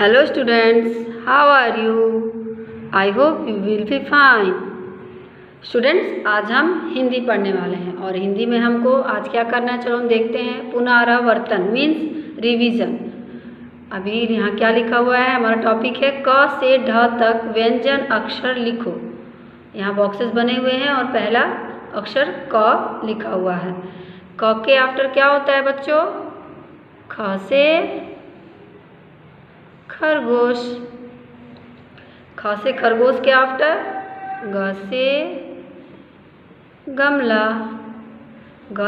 Hello students, how are you? I hope you will be fine. Students आज हम हिंदी पढ़ने वाले हैं और हिंदी में हमको आज क्या करना है? चलो हम देखते हैं। पुनरावर्तन मीन्स रिवीजन अभी यहाँ क्या लिखा हुआ है? हमारा टॉपिक है क से ढ तक व्यंजन अक्षर लिखो। यहाँ बॉक्सेस बने हुए हैं और पहला अक्षर क लिखा हुआ है। क के आफ्टर क्या होता है बच्चों? ख से खरगोश। ख से खरगोश के आफ्टर ग से गमला।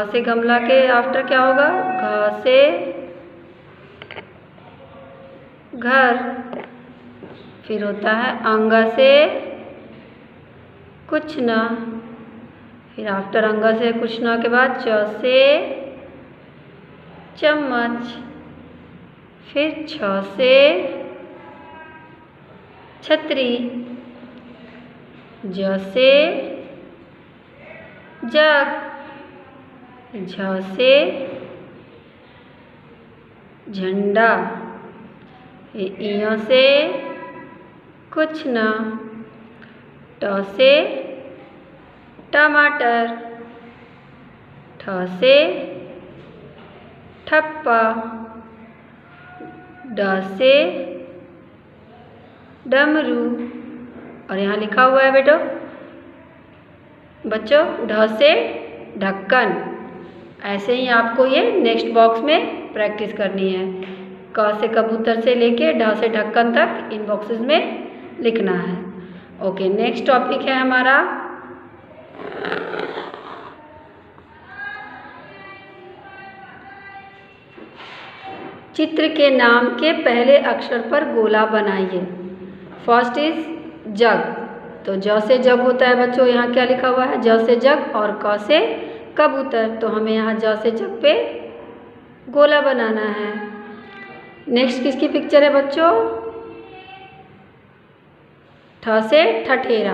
से गमला के आफ्टर क्या होगा? घ से घर। फिर होता है अंग से कुछ न फिर आफ्टर अंग से कुछ ना के बाद च से चम्मच। फिर छ से छतरी। ज से जग। झ झंडा। से कुछ न। ट से टमाटर। ठ से ठप्पा। ड से डमरू। और यहाँ लिखा हुआ है बेटो, बच्चों ढ से ढक्कन। ऐसे ही आपको ये नेक्स्ट बॉक्स में प्रैक्टिस करनी है। क से कबूतर से लेके ढ से ढक्कन तक इन बॉक्सेस में लिखना है। ओके नेक्स्ट टॉपिक है हमारा। चित्र के नाम के पहले अक्षर पर गोला बनाइए। फ़र्स्ट इज़ जग। तो ज से जग होता है बच्चों, यहाँ क्या लिखा हुआ है? ज से जग और क से कबूतर। तो हमें यहाँ ज से जग पे गोला बनाना है। नेक्स्ट किसकी पिक्चर है बच्चों? ठ से ठठेरा।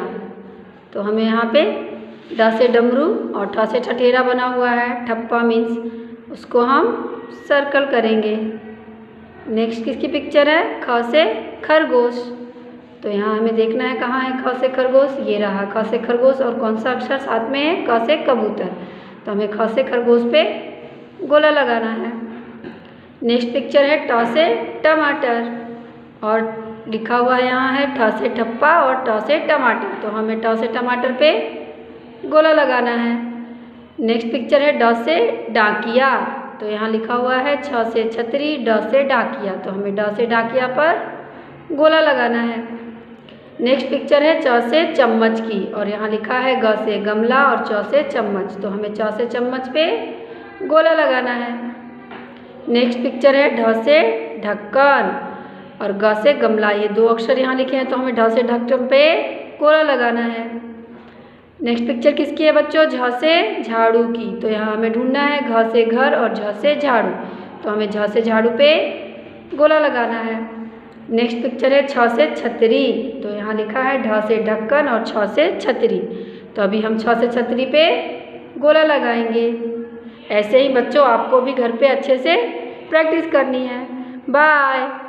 तो हमें यहाँ पे ड से डमरू और ठ से ठठेरा बना हुआ है। ठप्पा मीन्स उसको हम सर्कल करेंगे। नेक्स्ट किसकी पिक्चर है? ख से खरगोश। तो यहाँ हमें देखना है कहाँ है ख से खरगोश, ये रहा ख से खरगोश और कौन सा अक्षर साथ में है? क से कबूतर। तो हमें ख से खरगोश पे गोला लगाना है। नेक्स्ट पिक्चर है ट से टमाटर और लिखा हुआ यहाँ है ठ से ठप्पा और ट से टमाटर। तो हमें ट से टमाटर पे गोला लगाना है। नेक्स्ट पिक्चर है ड से डाकिया। तो यहाँ लिखा हुआ है छ से छतरी, ड से डाकिया। तो हमें ड से डाकिया पर गोला लगाना है। नेक्स्ट पिक्चर है च से चम्मच की, और यहाँ लिखा है ग से गमला और च से चम्मच। तो हमें च से चम्मच पे गोला लगाना है। नेक्स्ट पिक्चर है ढ से ढक्कन और ग से गमला। ये दो अक्षर यहाँ लिखे हैं तो हमें ढ से ढक्कन पे गोला लगाना है। नेक्स्ट पिक्चर किसकी है बच्चों? झ से झाड़ू की। तो यहाँ हमें ढूंढना है घ से घर और झ से झाड़ू। तो हमें झ से झाड़ू पे गोला लगाना है। नेक्स्ट पिक्चर है छ से छतरी। तो यहाँ लिखा है ढ से ढक्कन और छ से छतरी। तो अभी हम छ से छतरी पे गोला लगाएँगे। ऐसे ही बच्चों, आपको भी घर पे अच्छे से प्रैक्टिस करनी है। बाय।